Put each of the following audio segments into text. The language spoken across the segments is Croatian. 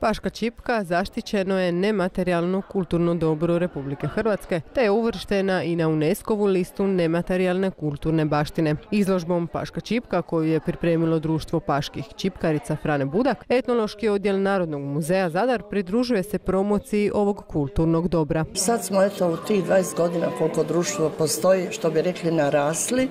Paška čipka zaštićeno je nematerijalno kulturno dobro Republike Hrvatske, te je uvrštena i na UNESCO-vu listu nematerijalne kulturne baštine. Izložbom Paška čipka, koju je pripremilo društvo Paških čipkarica Frane Budak, etnološki odjel Narodnog muzeja Zadar pridružuje se promociji ovog kulturnog dobra. Sad smo eto u tih 20 godina koliko društvo postoji, što bi rekli narasli,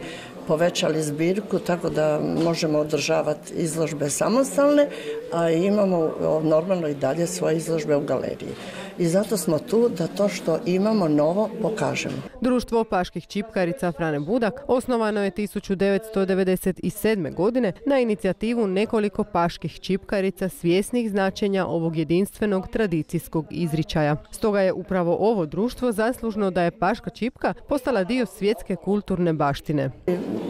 povećali zbirku tako da možemo održavati izložbe samostalne, a imamo normalno i dalje svoje izložbe u galeriji. I zato smo tu da to što imamo novo pokažemo. Društvo paških čipkarica Frane Budak osnovano je 1997. godine na inicijativu nekoliko paških čipkarica svjesnih značenja ovog jedinstvenog tradicijskog izričaja. Stoga je upravo ovo društvo zaslužno da je paška čipka postala dio svjetske kulturne baštine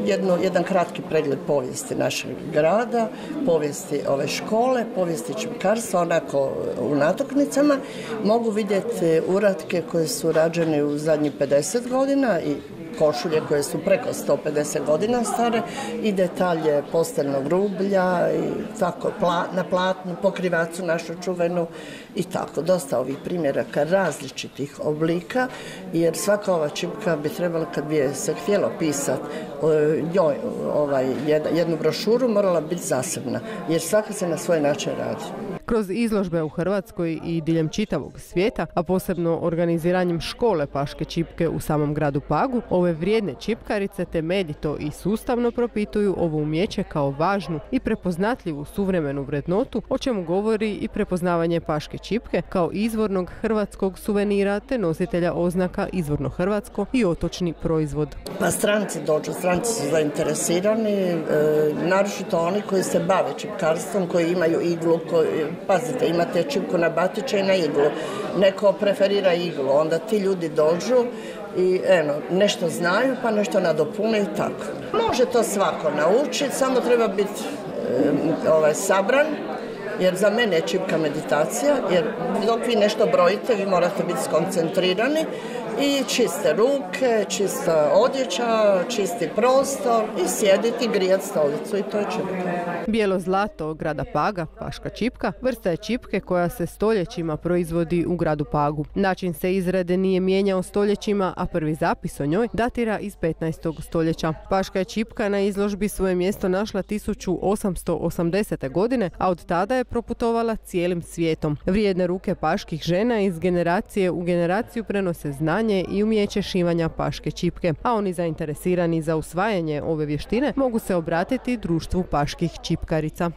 jedno, jedan kratki pregled povijesti našeg grada, povijesti ove škole, povijesti čimkarstva, onako u natoknicama. Mogu vidjeti uratke koje su rađene u zadnjih 50 godina i košulje koje su preko 150 godina stare i detalje postelnog rublja i tako na platnu pokrivacu našu čuvenu i tako dosta ovih primjeraka različitih oblika jer svaka ova čipka bi trebala kad bi se htjelo pisati njoj ovaj, jednu brošuru morala biti zasebna jer svaka se na svoj način radi. Kroz izložbe u Hrvatskoj i diljem čitavog svijeta, a posebno organiziranjem škole paške čipke u samom gradu Pagu, ove vrijedne čipkarice temeljito i sustavno propituju ovo umjeće kao važnu i prepoznatljivu suvremenu vrednotu, o čemu govori i prepoznavanje paške čipke kao izvornog hrvatskog suvenira te nositelja oznaka izvorno hrvatsko i otočni proizvod. Pa stranci dođu, stranci su zainteresirani, e, naročito oni koji se bave čipkarstvom, koji imaju iglu, koji, pazite, imate čipku na batiče i na iglu. Neko preferira iglu, onda ti ljudi dođu i eno, nešto znaju pa nešto nadopune i tako. Može to svako naučiti, samo treba biti e, ovaj, sabran, jer za mene je čipka meditacija, jer dok vi nešto brojite, vi morate biti skoncentrirani i čiste ruke, čista odjeća, čisti prostor i sjediti, grijati stolicu i to je čipka. Bijelo zlato grada Paga, Paška čipka, vrsta je čipke koja se stoljećima proizvodi u gradu Pagu. Način se izrade nije mijenjao stoljećima, a prvi zapis o njoj datira iz 15. stoljeća. Paška je čipka na izložbi svoje mjesto našla 1880. godine, a od tada je proputovala cijelim svijetom. Vrijedne ruke paških žena iz generacije u generaciju prenose znanje i umjeće šivanja paške čipke, a oni zainteresirani za usvajanje ove vještine mogu se obratiti društvu paških čipkarica.